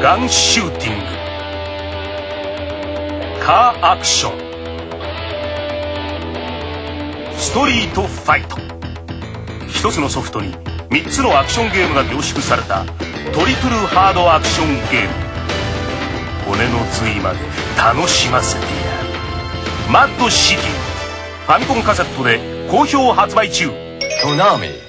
ガンシューティング。カーアクション。ストリートファイト。一つのソフトに3つのアクションゲームが凝縮されたトリプルハードアクションゲーム。骨の髄まで楽しませてやる。マッドシティ。ファミコンカセットで好評発売中。トナミ